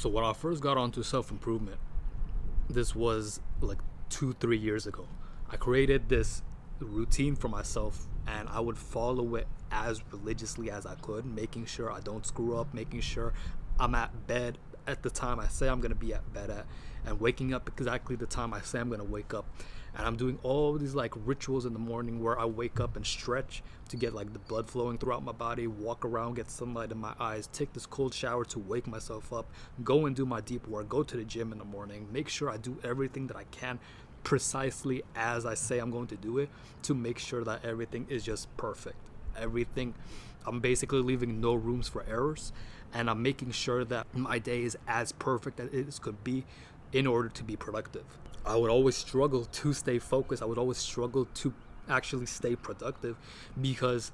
So when I first got onto self improvement, this was like two, three years ago. I created this routine for myself and I would follow it as religiously as I could, making sure I don't screw up, making sure I'm at bed at the time I say I'm gonna be at bed at, and waking up exactly the time I say I'm gonna wake up. And I'm doing all these like rituals in the morning where I wake up and stretch to get like the blood flowing throughout my body, walk around, get sunlight in my eyes, take this cold shower to wake myself up, go and do my deep work, go to the gym in the morning, make sure I do everything that I can precisely as I say I'm going to do it to make sure that everything is just perfect. Everything, I'm basically leaving no rooms for errors and I'm making sure that my day is as perfect as it could be in order to be productive. I would always struggle to stay focused. I would always struggle to actually stay productive because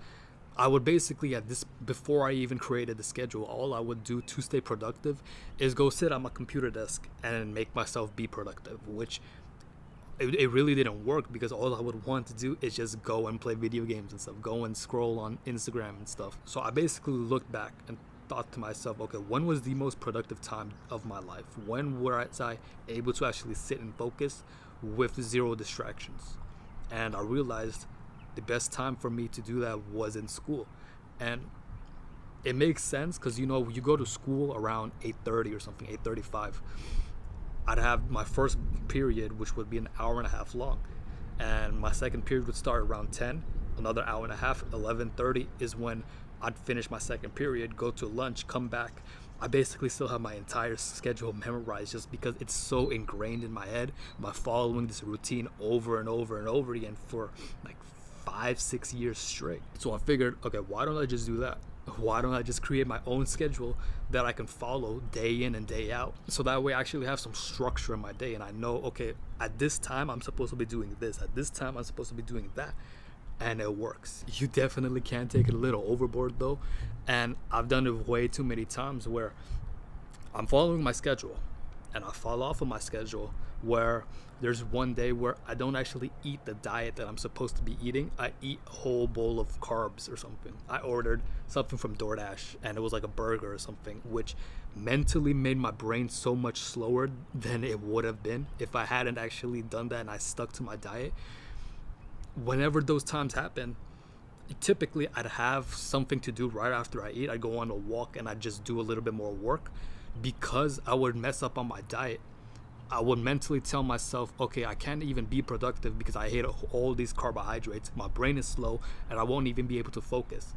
I would basically at this before I even created the schedule, all I would do to stay productive is go sit at my computer desk and make myself be productive, which it, it really didn't work because all I would want to do is just go and play video games and stuff, go and scroll on Instagram and stuff. So I basically looked back and thought to myself, okay, when was the most productive time of my life? When was I able to actually sit and focus with zero distractions? And I realized the best time for me to do that was in school. And it makes sense because you know you go to school around 8.30 or something 8.35 i'd have my first period which would be an hour and a half long and my second period would start around 10 another hour and a half 11.30 is when I'd finish my second period, go to lunch, come back. I basically still have my entire schedule memorized just because it's so ingrained in my head by following this routine over and over and over again for like five, six years straight. So I figured, okay, why don't I just do that? Why don't I just create my own schedule that I can follow day in and day out? So that way I actually have some structure in my day and I know, okay, at this time I'm supposed to be doing this, at this time I'm supposed to be doing that and it works. You definitely can take it a little overboard though, and I've done it way too many times where I'm following my schedule and I fall off of my schedule where there's one day where I don't actually eat the diet that I'm supposed to be eating. I eat a whole bowl of carbs or something. I ordered something from DoorDash and it was like a burger or something, which mentally made my brain so much slower than it would have been if I hadn't actually done that and I stuck to my diet whenever those times happen, typically I'd have something to do right after I eat. I'd go on a walk and I'd just do a little bit more work because I would mess up on my diet. I would mentally tell myself, okay, I can't even be productive because I hate all these carbohydrates. My brain is slow and I won't even be able to focus.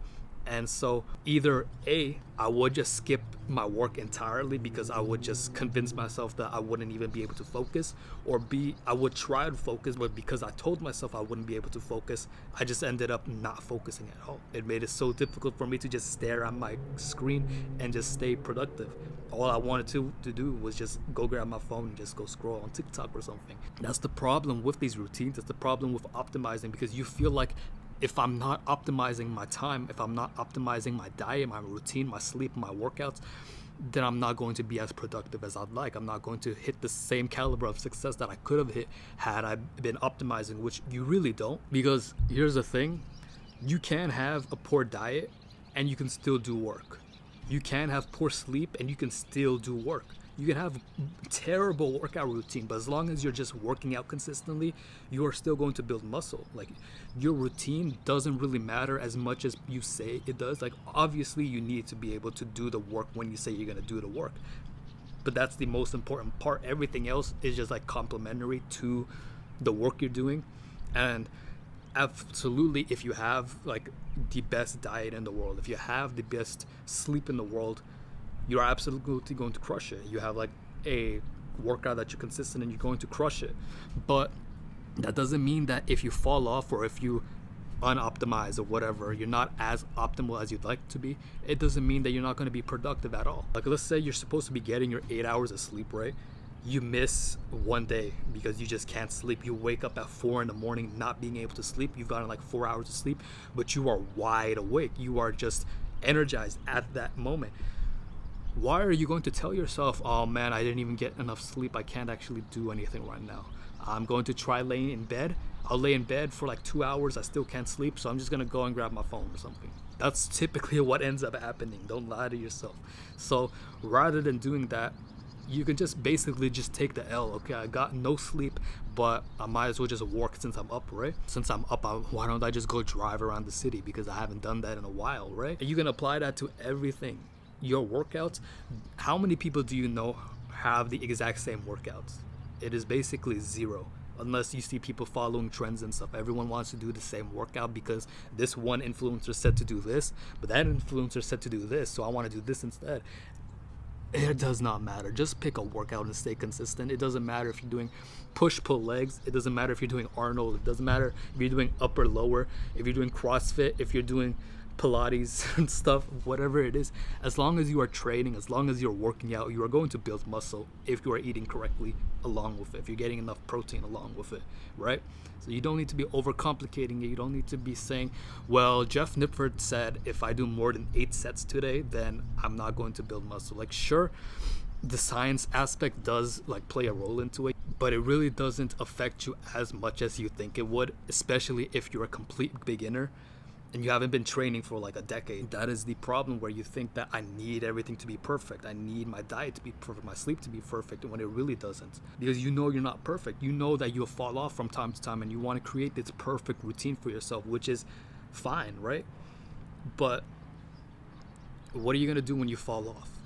And so either A, I would just skip my work entirely because I would just convince myself that I wouldn't even be able to focus, or B, I would try to focus, but because I told myself I wouldn't be able to focus, I just ended up not focusing at all. It made it so difficult for me to just stare at my screen and just stay productive. All I wanted to, to do was just go grab my phone and just go scroll on TikTok or something. That's the problem with these routines. That's the problem with optimizing because you feel like if I'm not optimizing my time, if I'm not optimizing my diet, my routine, my sleep, my workouts, then I'm not going to be as productive as I'd like. I'm not going to hit the same caliber of success that I could have hit had I been optimizing, which you really don't. Because here's the thing you can have a poor diet and you can still do work. You can have poor sleep and you can still do work you can have terrible workout routine but as long as you're just working out consistently you are still going to build muscle. Like your routine doesn't really matter as much as you say it does. Like obviously you need to be able to do the work when you say you're going to do the work. But that's the most important part. Everything else is just like complementary to the work you're doing. And absolutely if you have like the best diet in the world if you have the best sleep in the world you're absolutely going to crush it. You have like a workout that you're consistent and you're going to crush it. But that doesn't mean that if you fall off or if you unoptimize or whatever, you're not as optimal as you'd like to be, it doesn't mean that you're not going to be productive at all. Like, let's say you're supposed to be getting your eight hours of sleep, right? You miss one day because you just can't sleep. You wake up at four in the morning not being able to sleep. You've gotten like four hours of sleep, but you are wide awake. You are just energized at that moment why are you going to tell yourself, oh man, I didn't even get enough sleep. I can't actually do anything right now. I'm going to try laying in bed. I'll lay in bed for like two hours. I still can't sleep. So I'm just going to go and grab my phone or something. That's typically what ends up happening. Don't lie to yourself. So rather than doing that, you can just basically just take the L. Okay, I got no sleep, but I might as well just work since I'm up, right? Since I'm up, I, why don't I just go drive around the city because I haven't done that in a while, right? And you can apply that to everything. Your workouts. How many people do you know have the exact same workouts? It is basically zero unless you see people following trends and stuff. Everyone wants to do the same workout because this one influencer said to do this, but that influencer said to do this, so I want to do this instead. It does not matter. Just pick a workout and stay consistent. It doesn't matter if you're doing push pull legs. It doesn't matter if you're doing Arnold. It doesn't matter if you're doing upper lower. If you're doing CrossFit. If you're doing Pilates and stuff, whatever it is, as long as you are training, as long as you're working out, you are going to build muscle if you are eating correctly along with it, if you're getting enough protein along with it, right? So you don't need to be overcomplicating it. You don't need to be saying, well, Jeff Nippard said if I do more than eight sets today, then I'm not going to build muscle. Like, sure, the science aspect does like play a role into it but it really doesn't affect you as much as you think it would especially if you're a complete beginner and you haven't been training for like a decade. That is the problem where you think that I need everything to be perfect. I need my diet to be perfect, my sleep to be perfect, when it really doesn't. Because you know you're not perfect. You know that you'll fall off from time to time and you want to create this perfect routine for yourself, which is fine, right? But what are you going to do when you fall off?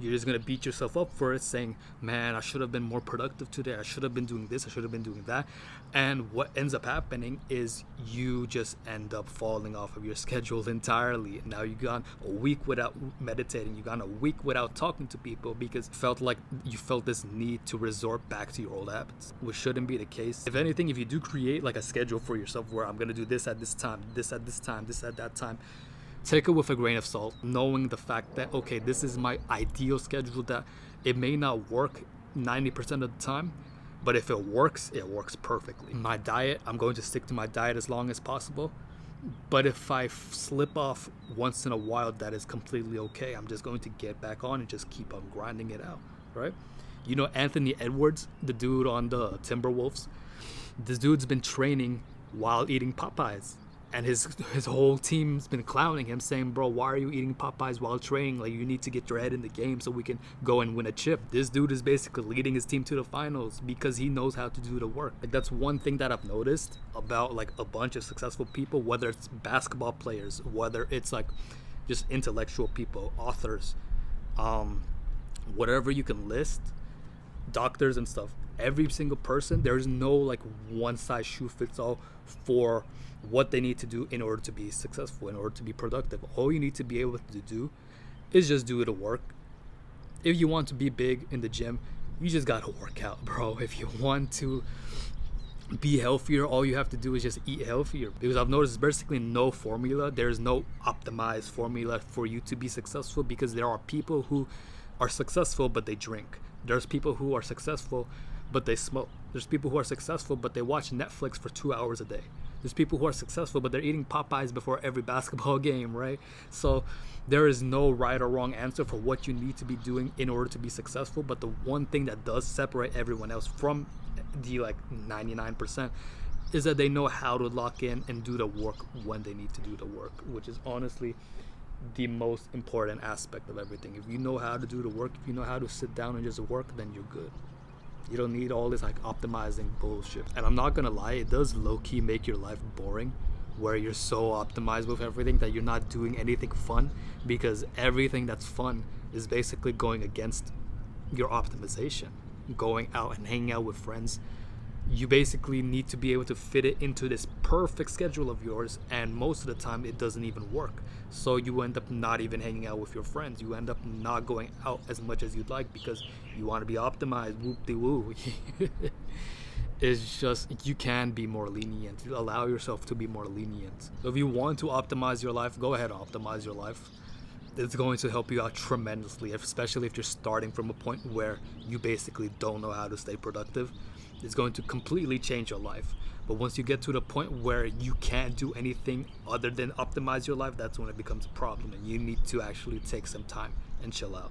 You're just gonna beat yourself up for it saying man i should have been more productive today. I should have been doing this. I should have been doing that. And what ends up happening is you just end up falling off of your schedule entirely. Now you've gone a week without meditating. You've gone a week without talking to people because felt like you felt this need to resort back to your old habits which shouldn't be the case. If anything if you do create like a schedule for yourself where i'm gonna do this at this time this at this time this at that time take it with a grain of salt, knowing the fact that, okay, this is my ideal schedule, that it may not work 90% of the time, but if it works, it works perfectly. Mm. My diet, I'm going to stick to my diet as long as possible. But if I slip off once in a while, that is completely okay. I'm just going to get back on and just keep on grinding it out, right? You know, Anthony Edwards, the dude on the Timberwolves, this dude's been training while eating Popeyes and his his whole team's been clowning him, saying, "Bro, why are you eating Popeyes while training? Like, you need to get your head in the game so we can go and win a chip." This dude is basically leading his team to the finals because he knows how to do the work. Like, that's one thing that I've noticed about like a bunch of successful people, whether it's basketball players, whether it's like just intellectual people, authors, um, whatever you can list, doctors and stuff. Every single person, there's no like one size shoe fits all for what they need to do in order to be successful, in order to be productive. All you need to be able to do is just do the work. If you want to be big in the gym, you just gotta work out, bro. If you want to be healthier, all you have to do is just eat healthier. Because I've noticed basically no formula. There's no optimized formula for you to be successful because there are people who are successful but they drink. There's people who are successful but they smoke. There's people who are successful but they watch Netflix for two hours a day. There's people who are successful, but they're eating Popeyes before every basketball game, right? So there is no right or wrong answer for what you need to be doing in order to be successful. But the one thing that does separate everyone else from the like 99% is that they know how to lock in and do the work when they need to do the work, which is honestly the most important aspect of everything. If you know how to do the work, if you know how to sit down and just work, then you're good. You don't need all this like optimizing bullshit. And I'm not gonna lie, it does low key make your life boring where you're so optimized with everything that you're not doing anything fun because everything that's fun is basically going against your optimization. Going out and hanging out with friends you basically need to be able to fit it into this perfect schedule of yours and most of the time it doesn't even work. So you end up not even hanging out with your friends. You end up not going out as much as you'd like because you want to be optimized. Whoop-de-woo it's just you can be more lenient. Allow yourself to be more lenient. So if you want to optimize your life go ahead and optimize your life. It's going to help you out tremendously especially if you're starting from a point where you basically don't know how to stay productive is going to completely change your life. But once you get to the point where you can't do anything other than optimize your life, that's when it becomes a problem and you need to actually take some time and chill out.